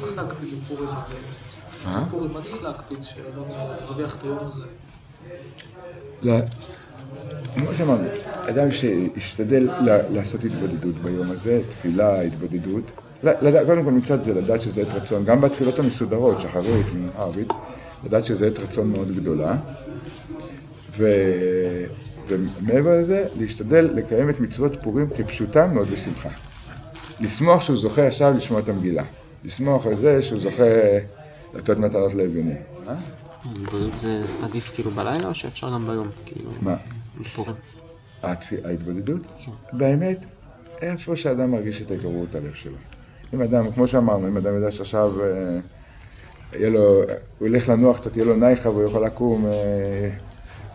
צריך להקפיד בפורים? אה? בפורים, מה צריך להקפיד שאדם ירוויח את היום הזה? לא, כמו שאמרנו, אדם שישתדל ל- לעשות התבודדות ביום הזה, תפילה, התבודדות. קודם כל מצד זה, לדעת שזה עת רצון, גם בתפילות המסודרות, שחרית, ערבית, לדעת שזה עת רצון מאוד גדולה. ו... ומעבר לזה, להשתדל לקיים את מצוות פורים כפשוטם מאוד בשמחה. לשמוח שהוא זוכה עכשיו לשמוע את המגילה. לשמוח על זה שהוא זוכה לתת מתנות לאביונים. אה? התבודדות זה עדיף כאילו בלילה או שאפשר גם ביום? כאילו, מה? ההתבודדות? באמת, איפה שאדם מרגיש את ההתעוררות הלב שלו. אם אדם, כמו שאמרנו, אם אדם יודע שעכשיו אה, יהיה לו, הוא ילך לנוח קצת, יהיה לו נייחה והוא יכול לקום אה,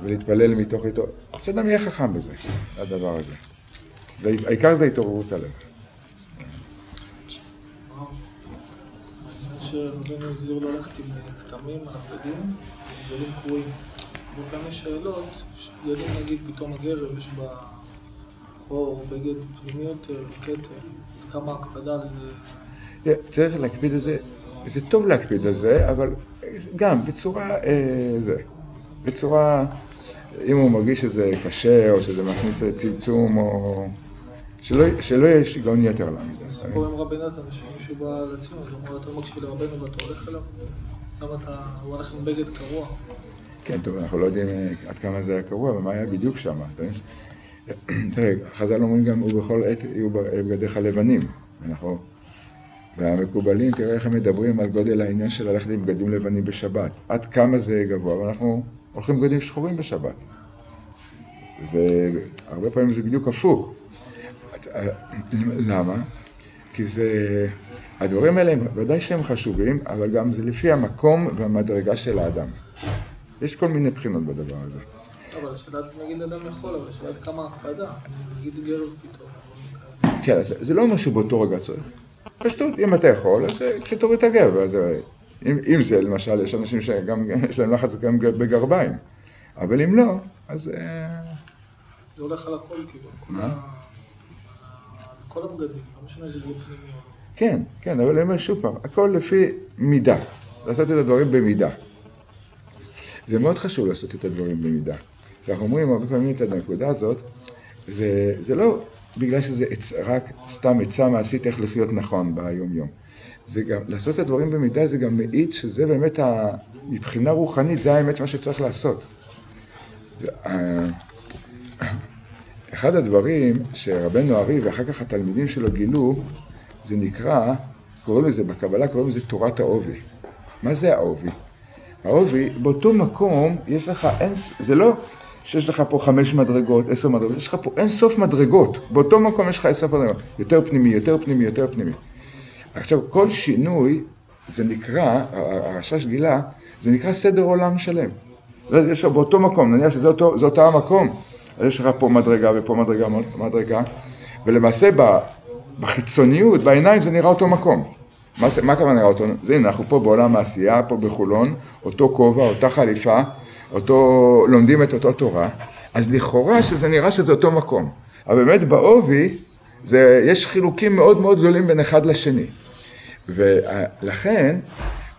ולהתפלל מתוך איתו, שאדם יהיה חכם בזה, הדבר הזה. זה, העיקר זה התעוררות הלב. שרבנו הזהיר לא ללכת עם אה, כתמים על הבגדים, בגדים קרועים. וגם יש שאלות, בגדים נגיד פתאום הגרב, יש בה חור, בגד פנימי יותר, כתר, כמה הקפדה על זה. צריך להקפיד על זה, זה טוב להקפיד על זה, אבל גם בצורה, אה, זה, בצורה, אם הוא מרגיש שזה קשה, או שזה מכניס לצמצום, או... שלא, יהיה שיגעון יתר על המידה. סיפור עם רבי נתן, שמישהו בא לציון, הוא אמר, אתה לא מקשיב לרבנו ואתה הולך אליו? למה אתה, הוא הולך עם בגד קרוע? כן, טוב, אנחנו לא יודעים אה, עד כמה זה היה קרוע ומה היה בדיוק שם. תראה, חז"ל אומרים גם, ובכל עת יהיו בגדיך לבנים. אנחנו, והמקובלים, תראה איך הם מדברים על גודל העניין של ללכת עם בגדים לבנים בשבת. עד כמה זה גבוה, ואנחנו הולכים עם בגדים שחורים בשבת. זה, הרבה פעמים זה בדיוק הפוך. אה, למה? כי זה, הדברים האלה, ודאי שהם חשובים, אבל גם זה לפי המקום והמדרגה של האדם. יש כל מיני בחינות בדבר הזה. אבל השאלה, נגיד אדם יכול, אבל השאלה כמה הקפדה, נגיד גרב פתאום. כן, זה, זה לא אומר שבאותו רגע צריך. פשטות, אם אתה יכול, אז אה, כשתוריד את הגב, אז אה, אם, אם זה, למשל, יש אנשים שגם יש להם לחץ גם בגרביים, אבל אם לא, אז... זה הולך על הכל, כאילו, מה? כל הבגדים, לא משנה שזה פנימי או לא. כן, כן, אבל אני אומר שוב פעם, הכל לפי מידה, לעשות את הדברים במידה. זה מאוד חשוב לעשות את הדברים במידה. כשאנחנו אומרים הרבה פעמים את הנקודה הזאת, זה, זה לא בגלל שזה עצ, רק סתם עצה מעשית איך לחיות נכון ביום-יום. זה גם, לעשות את הדברים במידה זה גם מעיד שזה באמת, ה, מבחינה רוחנית, זה האמת מה שצריך לעשות. זה, אה, אחד הדברים שרבנו ארי ואחר כך התלמידים שלו גילו, זה נקרא, קוראים לזה, בקבלה קוראים לזה תורת העובי. מה זה העובי? העובי, באותו מקום יש לך אין, זה לא שיש לך פה חמש מדרגות, עשר מדרגות, יש לך פה אין סוף מדרגות. באותו מקום יש לך עשר מדרגות. יותר פנימי, יותר פנימי, יותר פנימי. עכשיו, כל שינוי, זה נקרא, הרשש גילה, זה נקרא סדר עולם שלם. לא, יש באותו מקום, נניח שזה אותו, אותו המקום, אז יש לך פה מדרגה ופה מדרגה, מדרגה, ולמעשה בחיצוניות, בעיניים זה נראה אותו מקום. מה, הכוונה נראה אותו? זה הנה, אנחנו פה בעולם העשייה, פה בחולון, אותו כובע, אותה חליפה, אותו, לומדים את אותו תורה, אז לכאורה שזה נראה שזה אותו מקום. אבל באמת בעובי, זה, יש חילוקים מאוד מאוד גדולים בין אחד לשני. ולכן,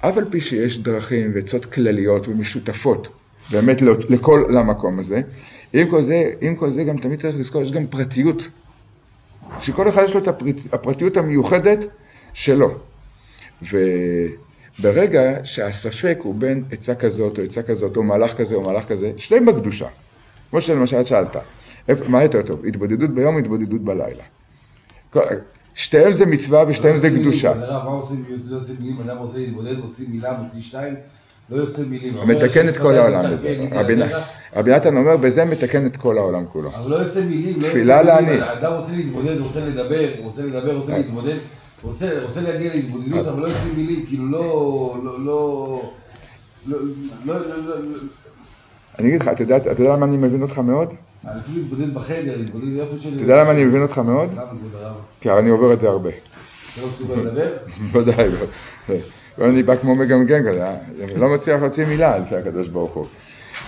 אף על פי שיש דרכים ועצות כלליות ומשותפות, באמת לכל למקום הזה, עם כל זה, עם כל זה גם תמיד צריך לזכור, יש גם פרטיות. שכל אחד יש לו את הפרט, הפרטיות המיוחדת שלו. וברגע שהספק הוא בין עצה כזאת או עצה כזאת, או מהלך כזה או מהלך כזה, שניהם בקדושה. כמו שלמשל שאלת, מה יותר טוב, התבודדות ביום התבודדות בלילה? שתיהם זה מצווה ושתיהם זה קדושה. מה עושים? אדם רוצה להתבודד, מוציא מילה, מוציא שתיים, לא יוצא מילים. מתקן את כל העולם בזה. רבי נתן אומר, בזה מתקן את כל העולם כולו. אבל לא יוצא מילים, לא תפילה לעני. אדם רוצה להתמודד, רוצה לדבר, רוצה לדבר, רוצה כן. להתמודד, רוצה להגיע להתמודדות, אה. אבל לא יוצא מילים, כאילו לא... לא... לא... לא, לא אני אגיד לך, אתה יודע למה אני מבין אותך מאוד? אה, אני אפילו מתבודד בחדר, אני מתבודד איפה שאני... אתה יודע למה אני מבין אותך מאוד? כי אני עובר את זה הרבה. אתה לא מסוגל לדבר? בוודאי, אני בא כמו מגמגם כזה, אה? אני לא מצליח להוציא מילה לפי הקדוש ברוך הוא.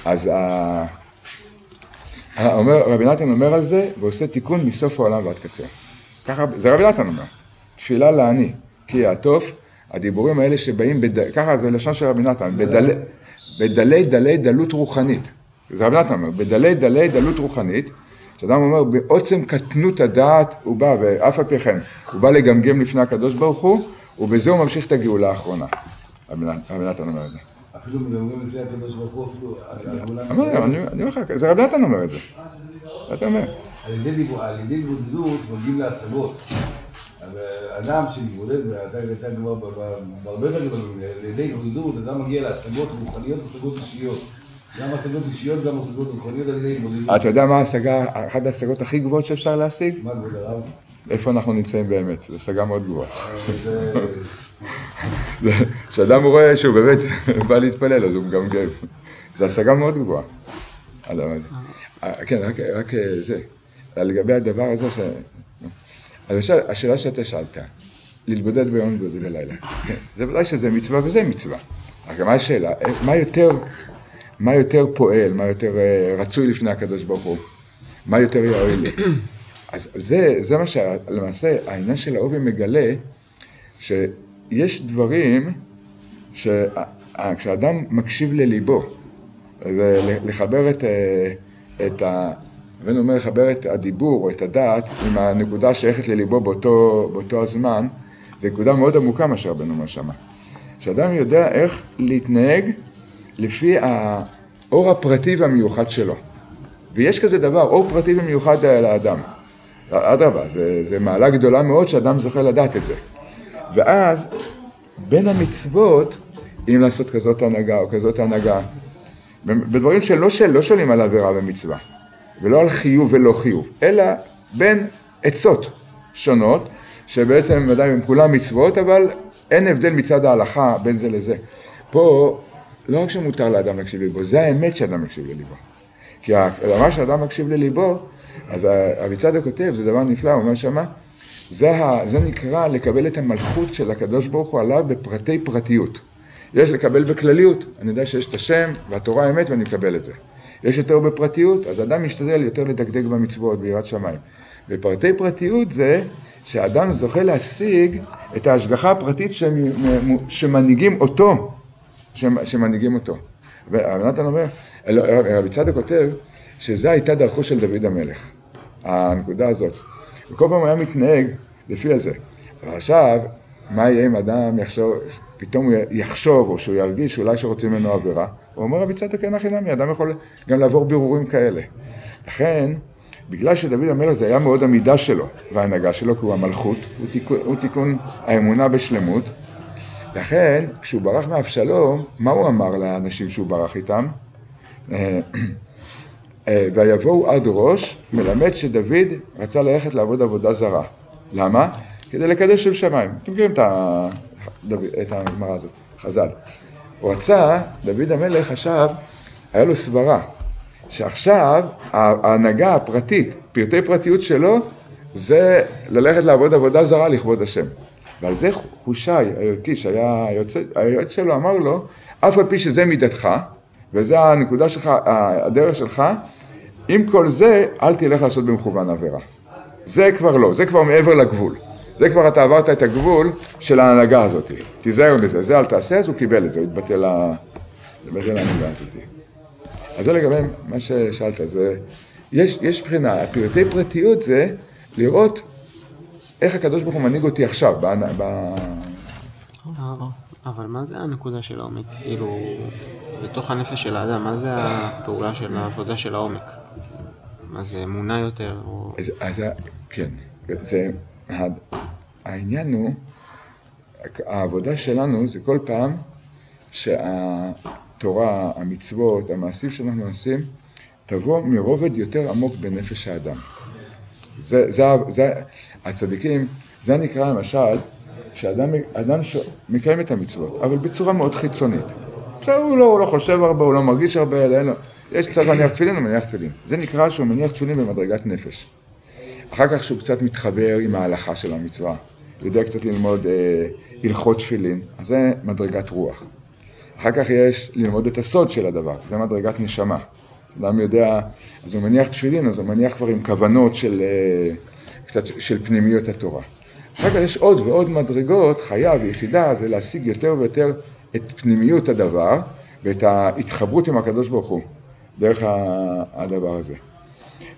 אז ה- ה- אומר, רבי נתן אומר על זה, ועושה תיקון מסוף העולם ועד קצה. ככה, זה רבי נתן אומר. תפילה לעני, כי יעטוף, הדיבורים האלה שבאים. ככה זה לשון של רבי נתן, בדלי דלי דלות רוחנית. זה רבי נתן אומר, בדלי דלי דלות רוחנית, שאדם אומר, בעוצם קטנות הדעת הוא בא, ואף על פי כן, הוא בא לגמגם לפני הקדוש ברוך הוא, ובזה הוא ממשיך את הגאולה האחרונה. רבי נתן- אומר את זה. אפילו מדברים לפני הקדוש ברוך הוא, אפילו... אני אומר לך, זה רבי נתן אומר את זה. אתה אומר. על ידי התמודדות מגיעים להשגות. אדם שמתמודד, ואתה אתה כבר בהרבה גדול, על ידי התמודדות אדם מגיע להשגות רוחניות והשגות אישיות. גם השגות אישיות, גם השגות רוחניות על ידי התמודדות. אתה יודע מה ההשגה, אחת ההשגות הכי גבוהות שאפשר להשיג? מה כבוד הרב? איפה אנחנו נמצאים באמת, זו השגה מאוד גבוהה. כשאדם רואה שהוא באמת בא להתפלל, אז הוא מגמגם. זו השגה מאוד גבוהה. אה, כן, רק, אה, זה, לגבי הדבר הזה ש... למשל, השאלה שאתה שאלת, להתבודד ביום ולהתבודד בלילה. כן, זה ודאי שזה מצווה וזה מצווה. רק מה השאלה, אה, מה יותר, מה יותר פועל, מה יותר רצוי לפני הקדוש ברוך הוא? מה יותר יועיל לי? אז זה, זה מה שלמעשה העניין של העובי מגלה, שיש דברים שכשאדם מקשיב לליבו, זה לחבר את, אה, את ה... רבנו אומר לחבר את הדיבור או את הדעת עם הנקודה שייכת לליבו באותו, באותו הזמן, זו נקודה מאוד עמוקה מה שרבנו אומר שמה. שאדם יודע איך להתנהג לפי האור הפרטי והמיוחד שלו. ויש כזה דבר, אור פרטי ומיוחד לאדם. אדרבה, זה, זה מעלה גדולה מאוד שאדם זוכה לדעת את זה. ואז בין המצוות, אם לעשות כזאת הנהגה או כזאת הנהגה, בדברים שלא של, לא שואלים על עבירה ומצווה, ולא על חיוב ולא חיוב, אלא בין עצות שונות, שבעצם ודאי הם כולם מצוות, אבל אין הבדל מצד ההלכה בין זה לזה. פה לא רק שמותר לאדם להקשיב לליבו, זה האמת שאדם מקשיב לליבו. כי מה שאדם מקשיב לליבו, אז אביצדק כותב, זה דבר נפלא, הוא אומר שמה, זה, זה נקרא לקבל את המלכות של הקדוש ברוך הוא עליו בפרטי פרטיות. יש לקבל בכלליות, אני יודע שיש את השם והתורה האמת ואני מקבל את זה. יש יותר בפרטיות, אז אדם משתדל יותר לדקדק במצוות, ביראת שמיים. בפרטי פרטיות זה שאדם זוכה להשיג את ההשגחה הפרטית שמנהיגים אותו, שמנהיגים אותו. ונתן אומר, רבי צדק כותב שזו הייתה דרכו של דוד המלך, הנקודה הזאת. וכל פעם היה מתנהג לפי הזה. ועכשיו, מה יהיה אם אדם יחשוב, פתאום הוא יחשוב, או שהוא ירגיש שאולי שרוצים ממנו עבירה? הוא אומר רבי צדק אין הכי נמי, אדם יכול גם לעבור בירורים כאלה. לכן, בגלל שדוד המלך זה היה מאוד המידה שלו וההנהגה שלו, כי הוא המלכות, הוא תיקון, הוא תיקון האמונה בשלמות. לכן, כשהוא ברח מאבשלום, מה הוא אמר לאנשים שהוא ברח איתם? ויבואו עד ראש, מלמד שדוד רצה ללכת לעבוד עבודה זרה. למה? כדי לקדש שם שמיים. אתם מכירים את הגמרא הזאת, חז"ל. הוא רצה, דוד המלך חשב, היה לו סברה, שעכשיו ההנהגה הפרטית, פרטי פרטיות שלו, זה ללכת לעבוד עבודה זרה לכבוד השם. ועל זה חושי הערכי שהיה היועץ שלו אמר לו, אף על פי שזה מידתך, וזה הנקודה שלך, הדרך שלך, עם כל זה, אל תלך לעשות במכוון עבירה. זה כבר לא, זה כבר מעבר לגבול. זה כבר אתה עברת את הגבול של ההנהגה הזאת. תיזהר בזה, זה אל תעשה, אז הוא קיבל את זה, הוא התבטל להנהגה הזאת. אז זה לגבי מה ששאלת, זה, יש, יש בחינה, פרטי פרטיות זה לראות איך הקדוש ברוך הוא מנהיג אותי עכשיו, ב... ב... אבל מה זה הנקודה של העומק? כאילו, בתוך הנפש של האדם, מה זה הפעולה של העבודה של העומק? מה זה אמונה יותר? או... אז, אז כן, זה, העניין הוא, העבודה שלנו זה כל פעם שהתורה, המצוות, המעשים שאנחנו עושים, תבוא מרובד יותר עמוק בנפש האדם. זה, זה, זה, הצדיקים, זה נקרא למשל, שאדם אדם ש... מקיים את המצוות, אבל בצורה מאוד חיצונית. עכשיו הוא לא, הוא לא חושב הרבה, הוא לא מרגיש הרבה, אלא אין לו. יש קצת מניח תפילין, הוא מניח תפילין. זה נקרא שהוא מניח תפילין במדרגת נפש. אחר כך שהוא קצת מתחבר עם ההלכה של המצווה, יודע קצת ללמוד אה, הלכות תפילין, אז זה מדרגת רוח. אחר כך יש ללמוד את הסוד של הדבר, זה מדרגת נשמה. אדם יודע, אז הוא מניח תפילין, אז הוא מניח כבר עם כוונות של, אה, קצת של פנימיות התורה. אחר כך יש עוד ועוד מדרגות, חיה ויחידה, זה להשיג יותר ויותר את פנימיות הדבר ואת ההתחברות עם הקדוש ברוך הוא, דרך הדבר הזה.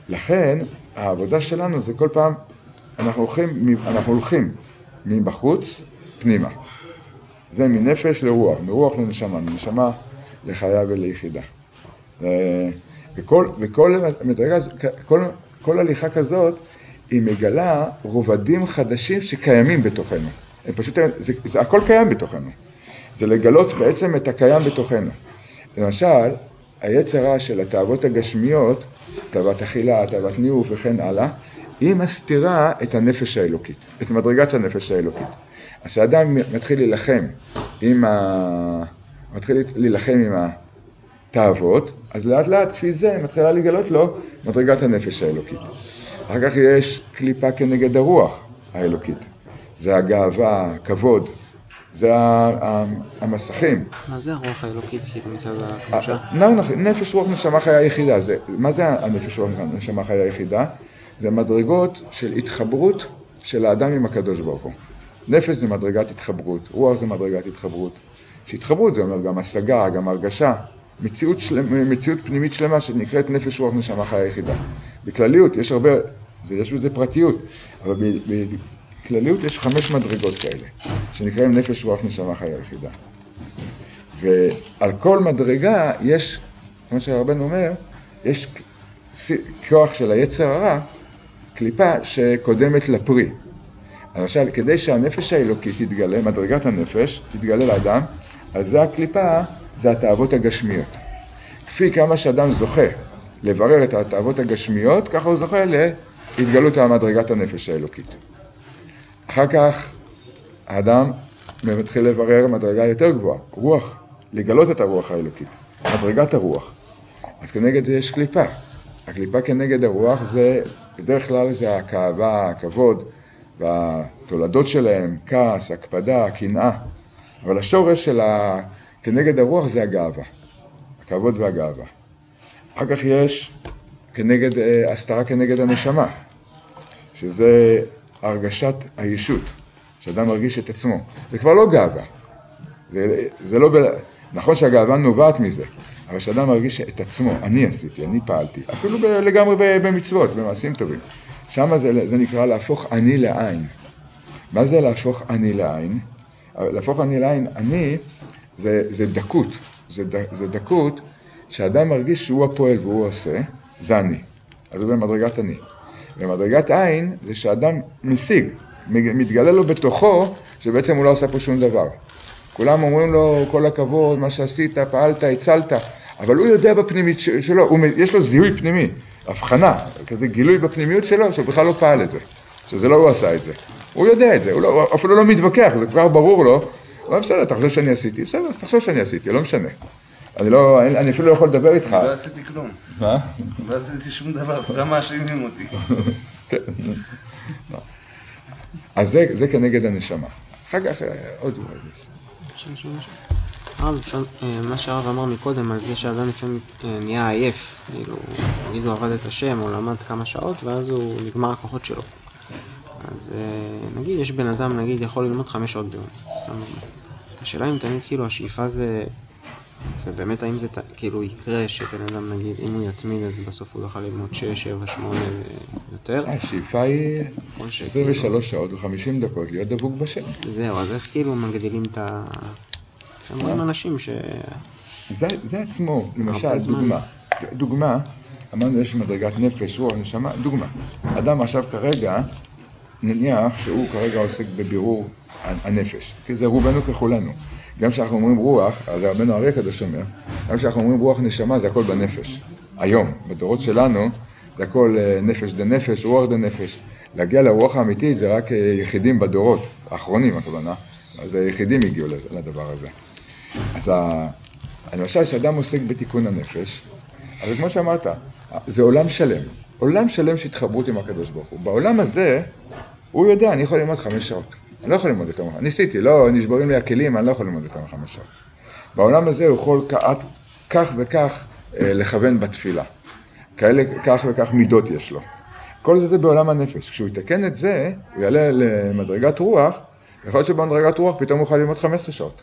לכן, העבודה שלנו זה כל פעם, אנחנו הולכים, אנחנו הולכים מבחוץ פנימה. זה מנפש לרוח, מרוח לנשמה, מנשמה לחיה וליחידה. וכל, וכל מדרגה, כל, כל הליכה כזאת, היא מגלה רובדים חדשים שקיימים בתוכנו. הם פשוט, זה, זה הכל קיים בתוכנו. זה לגלות בעצם את הקיים בתוכנו. למשל, היצר רע של התאוות הגשמיות, תאוות אכילה, תאוות ניאוף וכן הלאה, היא מסתירה את הנפש האלוקית, את מדרגת הנפש האלוקית. אז כשאדם מתחיל להילחם עם ה... מתחיל להילחם עם התאוות, אז לאט לאט כפי זה מתחילה לגלות לו מדרגת הנפש האלוקית. אחר כך יש קליפה כנגד הרוח האלוקית. זה הגאווה, הכבוד, זה המסכים. מה זה הרוח האלוקית, כאילו, מצד הקדושה? נפש רוח נשמה חיה יחידה, זה, מה זה הנפש רוח נשמה חיה יחידה? זה מדרגות של התחברות של האדם עם הקדוש ברוך הוא. נפש זה מדרגת התחברות, רוח זה מדרגת התחברות. שהתחברות זה אומר גם השגה, גם הרגשה, מציאות, שלמה, מציאות פנימית שלמה שנקראת נפש רוח נשמה חיה יחידה. בכלליות יש הרבה, זה, יש בזה פרטיות, אבל בכלליות יש חמש מדרגות כאלה, שנקראים נפש רוח נשמה חיה יחידה. ועל כל מדרגה יש, כמו שהרבן אומר, יש כוח של היצר הרע, קליפה שקודמת לפרי. למשל, כדי שהנפש האלוקית תתגלה, מדרגת הנפש, תתגלה לאדם, אז זה הקליפה, זה התאוות הגשמיות. כפי כמה שאדם זוכה לברר את התאוות הגשמיות, ככה הוא זוכה להתגלות מדרגת הנפש האלוקית. אחר כך האדם מתחיל לברר מדרגה יותר גבוהה, רוח, לגלות את הרוח האלוקית, מדרגת הרוח. אז כנגד זה יש קליפה. הקליפה כנגד הרוח זה, בדרך כלל זה הכאבה, הכבוד, והתולדות שלהם, כעס, הקפדה, קנאה. אבל השורש של ה... כנגד הרוח זה הגאווה, הכבוד והגאווה. אחר כך יש כנגד, אה, הסתרה כנגד הנשמה, שזה הרגשת הישות, שאדם מרגיש את עצמו. זה כבר לא גאווה. זה, זה לא, ב... נכון שהגאווה נובעת מזה, אבל כשאדם מרגיש את עצמו, אני עשיתי, אני פעלתי, אפילו ב, לגמרי ב, במצוות, במעשים טובים. שם זה, זה נקרא להפוך אני לעין. מה זה להפוך אני לעין? להפוך אני לעין, אני, זה, זה דקות. זה, ד, זה דקות שאדם מרגיש שהוא הפועל והוא עושה, זה אני. אז זה במדרגת אני. במדרגת עין זה שאדם משיג, מתגלה לו בתוכו שבעצם הוא לא עשה פה שום דבר. כולם אומרים לו, כל הכבוד, מה שעשית, פעלת, הצלת, אבל הוא יודע בפנימית שלו, הוא, יש לו זיהוי פנימי, הבחנה, כזה גילוי בפנימיות שלו, שהוא בכלל לא פעל את זה, שזה לא הוא עשה את זה. הוא יודע את זה, הוא, לא, אפילו לא מתווכח, זה כבר ברור לו, אומר, בסדר, אתה חושב שאני עשיתי? בסדר, אז תחשוב שאני עשיתי, לא משנה. אני, לא, אני, אני אפילו לא יכול לדבר איתך. לא עשיתי כלום. מה? לא עשיתי שום דבר, סתם מאשימים אותי. כן. אז זה, זה כנגד הנשמה. אחר כך אה, עוד. הרב, לפעמים, אה, מה שהרב אמר מקודם על זה שאדם לפעמים אה, נהיה עייף, כאילו, נגיד הוא עבד את השם, הוא למד כמה שעות, ואז הוא נגמר הכוחות שלו. אז אה, נגיד יש בן אדם, נגיד, יכול ללמוד חמש שעות ביום, סתם דוגמא. השאלה אם תמיד כאילו השאיפה זה, ובאמת האם זה ת- כאילו יקרה שבן אדם נגיד, אם הוא יתמיד אז בסוף הוא יוכל ללמוד שש, שבע, שמונה ויותר. השאיפה היא או שכאילו- 23 שעות ו-50 דקות להיות דבוק בשם. זהו, אז איך כאילו מגדילים את ה... רואים אנשים ש... זה, זה עצמו, למשל. דוגמה. דוגמה, אמרנו יש מדרגת נפש, רוח, נשמה, דוגמה. אדם עכשיו כרגע, נניח שהוא כרגע עוסק בבירור הנפש, כי זה רובנו ככולנו. גם כשאנחנו אומרים רוח, אז רבנו אריה הקדוש אומר, גם כשאנחנו אומרים רוח נשמה זה הכל בנפש. היום, בדורות שלנו, זה הכל אה, נפש דה נפש, רוח דה נפש. להגיע לרוח האמיתית זה רק אה, יחידים בדורות, האחרונים הכוונה, אז היחידים הגיעו לדבר הזה. אז. למשל, כשאדם עוסק בתיקון הנפש, אבל כמו שאמרת, זה עולם שלם. עולם שלם של התחברות עם הקדוש ברוך הוא. בעולם הזה, הוא יודע, אני יכול ללמוד חמש שעות. אני לא יכול ללמוד יותר מחמש. ניסיתי, לא, נשברים לי הכלים, אני לא יכול ללמוד יותר מחמש שעות. בעולם הזה הוא יכול כ- כך וכך אה, לכוון בתפילה. כאלה, כך וכך מידות יש לו. כל זה זה בעולם הנפש. כשהוא יתקן את זה, הוא יעלה למדרגת רוח, יכול להיות שבמדרגת רוח פתאום הוא יוכל ללמוד 15 שעות.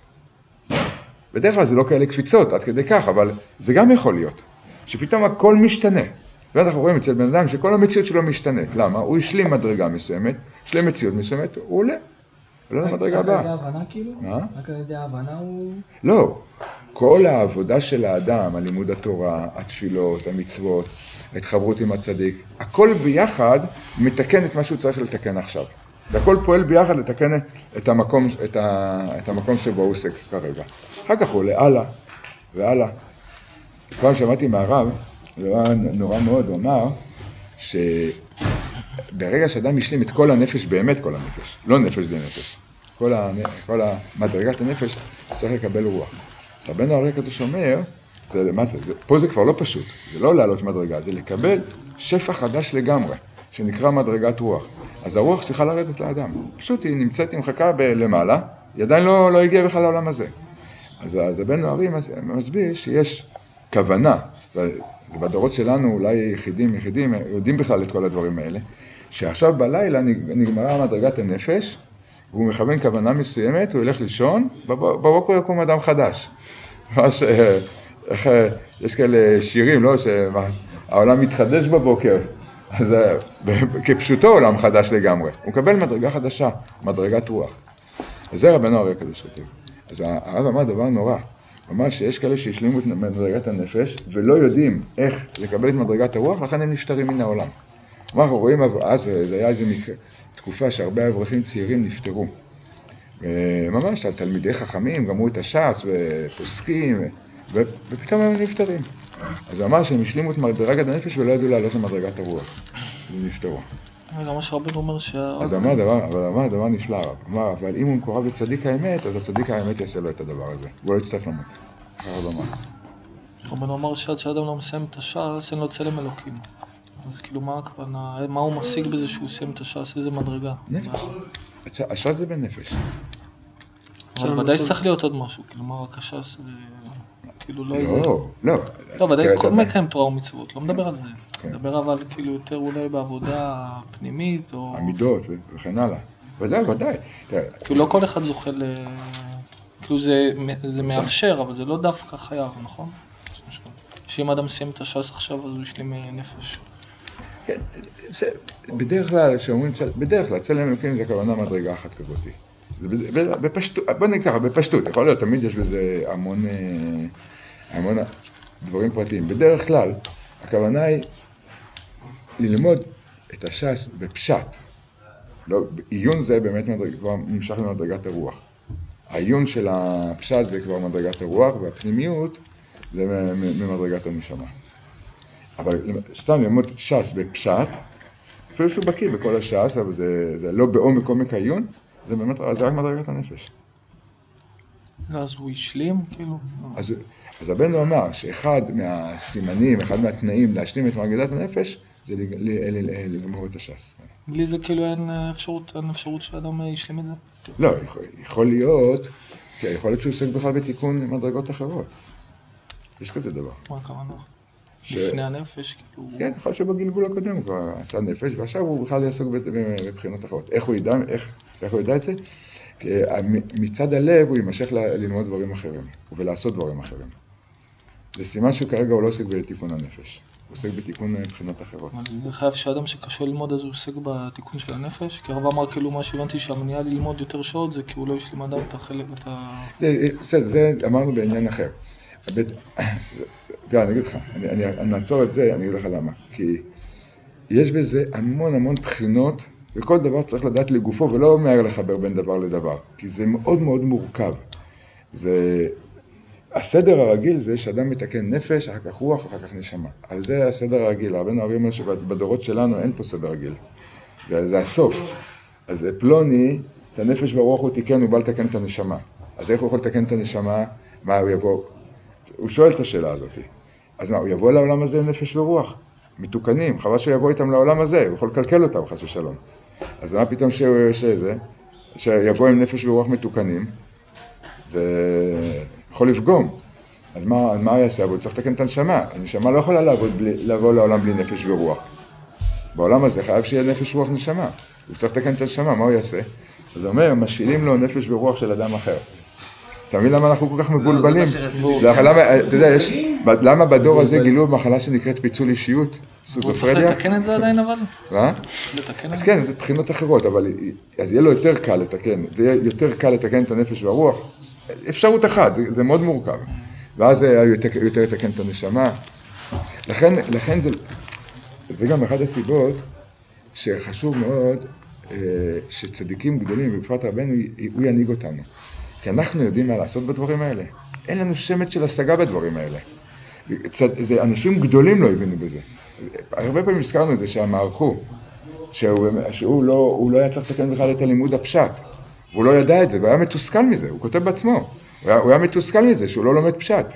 בדרך כלל זה לא כאלה קפיצות, עד כדי כך, אבל זה גם יכול להיות. שפתאום הכל משתנה. ואנחנו רואים אצל בן אדם שכל המציאות שלו משתנית. למה? הוא השלים מדרגה מסוימת, השלים מציאות מסוימת, הוא עולה. עולה למדרגה רק על ידי הבאה. הבנה כאילו? מה? רק על ידי ההבנה הוא... לא, כל העבודה של האדם, הלימוד התורה, התפילות, המצוות, ההתחברות עם הצדיק, הכל ביחד מתקן את מה שהוא צריך לתקן עכשיו. זה הכל פועל ביחד לתקן את המקום, את ה, את המקום שבו הוא עוסק כרגע. אחר כך הוא עולה הלאה והלאה. פעם שמעתי מהרב, זה נורא מאוד, הוא אמר שברגע שאדם השלים את כל הנפש, באמת כל הנפש, לא נפש די נפש, כל, הנ... כל מדרגת הנפש, צריך לקבל רוח. אז רבנו הרי הקדוש אומר, זה, מה זה, זה, פה זה כבר לא פשוט, זה לא לעלות מדרגה, זה לקבל שפע חדש לגמרי, שנקרא מדרגת רוח. אז הרוח צריכה לרדת לאדם. פשוט היא נמצאת, היא מחכה ב- למעלה, היא עדיין לא, לא הגיעה בכלל לעולם הזה. אז, אז הבן נוערי מס- מסביר שיש כוונה, זה, זה בדורות שלנו אולי יחידים, יחידים, יודעים בכלל את כל הדברים האלה, שעכשיו בלילה נג- נגמרה מדרגת הנפש, והוא מכוון כוונה מסוימת, הוא ילך לישון, בב- בבוקר יקום אדם חדש. ממש, איך, יש כאלה שירים, לא? שהעולם מתחדש בבוקר. אז אה, כפשוטו עולם חדש לגמרי. הוא מקבל מדרגה חדשה, מדרגת רוח. אז זה רבנו הרי הקדוש כותב. אז הרב אמר דבר נורא. אמר שיש כאלה שהשלימו את מדרגת הנפש ולא יודעים איך לקבל את מדרגת הרוח, לכן הם נפטרים מן העולם. אנחנו רואים, אז זה היה איזה מקרה, תקופה שהרבה אברכים צעירים נפטרו. אה, ממש, על תלמידי חכמים, גמרו את הש"ס ופוסקים, ו- ופתאום הם נפטרים. אז הוא אמר שהם השלימו את מדרגת הנפש ולא ידעו לעלות למדרגת הרוח. הם נפטרו. רגע, מה שרבנו אומר שה... אז אמר דבר, אבל אמר דבר נפלא, הרב. אמר, אבל אם הוא מקורב לצדיק האמת, אז הצדיק האמת יעשה לו את הדבר הזה. הוא לא יצטרך למות. הרב אמר. רבנו אמר שעד שאדם לא מסיים את הש"ס, אין לו צלם אלוקים. אז כאילו, מה הכוונה? מה הוא משיג בזה שהוא סיים את הש"ס? איזה מדרגה? נפש. הש"ס זה בנפש. אבל ודאי שצריך להיות עוד משהו. כאילו, מה רק הש"ס. כאילו, לא איזה... לא, לא. לא, ודאי כל מקיים תורה ומצוות, לא מדבר על זה. כן. מדבר אבל כאילו יותר אולי בעבודה פנימית, או... המידות ו- וכן הלאה. ודאי, ודאי. כאילו לא כל אחד זוכה ל... כאילו זה, זה מאפשר, אבל זה לא דווקא חייב, נכון? שאם אדם סיים את הש"ס עכשיו, אז הוא השלים אה, נפש. כן, זה- בדרך כלל, כשאומרים, צל- בדרך כלל, צלם אלוקים זה הכוונה מדרגה אחת כזאת. זה ב- ב- בפשטות, בוא נגיד ככה, בפשטות, יכול להיות, תמיד יש בזה המון, אה, המון דברים פרטיים. בדרך כלל, הכוונה היא ללמוד את הש"ס בפשט. לא, עיון זה באמת מדרג, כבר נמשך למדרגת הרוח. העיון של הפשט זה כבר מדרגת הרוח, והפנימיות זה ממדרגת הנשמה. אבל סתם ללמוד ש"ס בפשט, אפילו שהוא בקיא בכל הש"ס, אבל זה, זה לא בעומק עומק העיון, זה באמת, זה רק מדרגת הנפש. ואז הוא השלים, כאילו? אז, אז הבן לא אמר שאחד מהסימנים, אחד מהתנאים להשלים את מדרגת הנפש, זה לגמור את הש"ס. בלי זה כאילו אין אה, אפשרות, אין אפשרות שאדם אה, ישלים את זה? לא, יכול, יכול להיות, כן, יכול להיות שהוא עוסק בכלל בתיקון מדרגות אחרות. יש כזה דבר. מה הכוונה? ש- לפני הנפש, כאילו... כן, יכול להיות שבגלגול הקודם הוא כבר עשה נפש, ועכשיו הוא בכלל יעסוק בבחינות אחרות. איך הוא ידע, איך, איך הוא ידע את זה? כי מ- מצד הלב הוא יימשך ללמוד דברים אחרים, ולעשות דברים אחרים. זה סימן שכרגע הוא לא עוסק בתיקון הנפש, עוסק בתיקון אה, בחינות אחרות. זה חייב שאדם שקשה ללמוד אז הוא עוסק בתיקון של הנפש? כי הרב אמר כאילו מה שהבנתי שהמניעה ללמוד יותר שעות זה כי הוא לא השלים עדיין את החלק, את ה... זה, בסדר, זה אמרנו בעניין אחר. אני אגיד לך, אני, אני, אני אעצור את זה, אני אגיד לך למה. כי יש בזה המון המון בחינות, וכל דבר צריך לדעת לגופו, ולא מהר לחבר בין דבר לדבר. כי זה מאוד מאוד מורכב. זה... הסדר הרגיל זה שאדם מתקן נפש, אחר כך רוח, אחר כך נשמה. אבל זה הסדר הרגיל. רבנו ארי אומר שבדורות שלנו אין פה סדר רגיל. זה, זה הסוף. אז פלוני, את הנפש והרוח הוא תיקן, הוא בא לתקן את הנשמה. אז איך הוא יכול לתקן את הנשמה? מה, הוא יבוא... הוא שואל את השאלה הזאת. אז מה, הוא יבוא לעולם הזה עם נפש ורוח? מתוקנים, חבל שהוא יבוא איתם לעולם הזה, הוא יכול לקלקל אותם, חס ושלום. אז מה פתאום שזה? שיבוא עם נפש ורוח מתוקנים? זה יכול לפגום. אז מה, מה הוא יעשה? אבל הוא צריך לתקן את הנשמה. הנשמה לא יכולה לעבוד בלי, לבוא לעולם בלי נפש ורוח. בעולם הזה חייב שיהיה נפש, רוח, נשמה. הוא צריך לתקן את הנשמה, מה הוא יעשה? אז הוא אומר, משאילים לו נפש ורוח של אדם אחר. אתה מבין למה אנחנו כל כך מבולבלים? שרציתי למה, אתה יודע, יש, למה בדור הזה גילו מחלה שנקראת פיצול אישיות? הוא צריך? לתקן את זה עדיין אבל? אה? לתקן את אז? כן, זה בחינות אחרות, אבל אז יהיה לו יותר קל לתקן, זה יהיה יותר קל לתקן את הנפש והרוח. אפשרות אחת, זה, זה מאוד מורכב. ואז היה יותר, יותר לתקן את הנשמה. לכן, לכן זה, זה גם אחת הסיבות שחשוב מאוד אה, שצדיקים גדולים, בפרט רבנו, הוא ינהיג אותנו. כי אנחנו יודעים מה לעשות בדברים האלה. אין לנו שמץ של השגה בדברים האלה. צד, זה, אנשים גדולים לא הבינו בזה. הרבה פעמים הזכרנו את זה שהמערכו, שהוא, שהוא לא, לא היה צריך לתקן בכלל את הלימוד הפשט. והוא לא ידע את זה, והיה מתוסכל מזה, הוא כותב בעצמו. הוא היה, הוא היה מתוסכל מזה שהוא לא לומד פשט.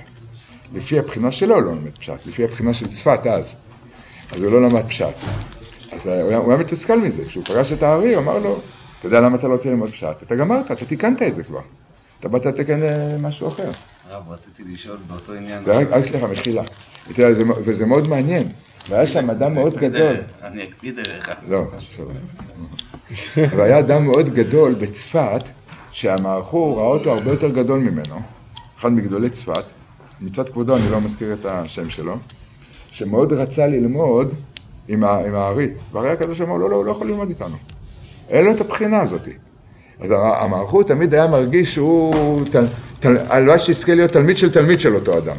לפי הבחינה שלו הוא לא לומד פשט, לפי הבחינה של צפת אז. אז הוא לא למד פשט. אז הוא היה, הוא היה מתוסכל מזה. כשהוא פגש את הארי, הוא אמר לו, אתה יודע למה אתה לא רוצה ללמוד פשט? אתה גמרת, אתה תיקנת את זה כבר. אתה באת לתקן אה, משהו אחר. רב, רציתי לשאול באותו עניין. רק סליחה, מחילה. וזה מאוד מעניין. והיה שם אדם מאוד גדול. אני אקפיד עליך. לא, חס ושלום. אבל היה אדם מאוד גדול בצפת, שהמערכו ראה אותו הרבה יותר גדול ממנו, אחד מגדולי צפת, מצד כבודו אני לא מזכיר את השם שלו, שמאוד רצה ללמוד עם, ה- עם הארי. והרי הקדוש אמר לו, לא, הוא לא יכול ללמוד איתנו. אין לו את הבחינה הזאת. אז המערכות תמיד היה מרגיש שהוא, הלוואי שיזכה להיות תלמיד של תלמיד של אותו אדם.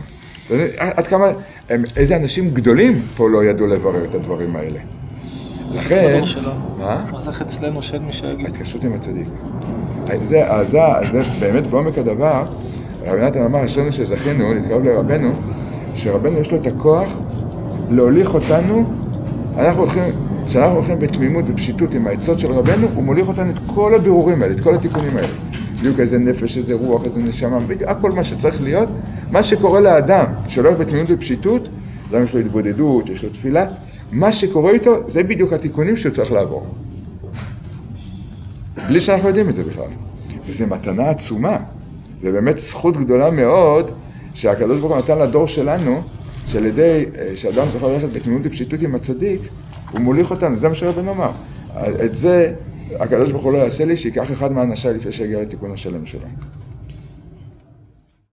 עד כמה, הם, איזה אנשים גדולים פה לא ידעו לברר את הדברים האלה. לכן. מה? זה אצלנו שאין מי שיגיד? ההתקשרות עם הצדיק. זה, אז זה, זה באמת בעומק הדבר, רבי נתן אמר, אשרינו שזכינו להתקרב לרבנו, שרבנו יש לו את הכוח להוליך אותנו, אנחנו הולכים, כשאנחנו הולכים בתמימות ופשיטות עם העצות של רבנו, הוא מוליך אותנו את כל הבירורים האלה, את כל התיקונים האלה. בדיוק איזה נפש, איזה רוח, איזה נשמה, בדיוק הכל מה שצריך להיות. מה שקורה לאדם שהולך בתמימות ופשיטות, אדם יש לו התבודדות, יש לו תפילה, מה שקורה איתו זה בדיוק התיקונים שהוא צריך לעבור. בלי שאנחנו יודעים את זה בכלל. וזו מתנה עצומה. זה באמת זכות גדולה מאוד שהקדוש ברוך הוא נתן לדור שלנו, שעל ידי, אה, שאדם צריך ללכת בתמימות ופשיטות עם הצדיק, הוא מוליך אותנו, זה מה שרבנו אמר. את זה הקדוש ברוך הוא לא יעשה לי, שייקח אחד מאנשיי לפני שיגיע לתיקון השלם שלו.